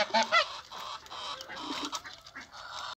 Ha ha ha!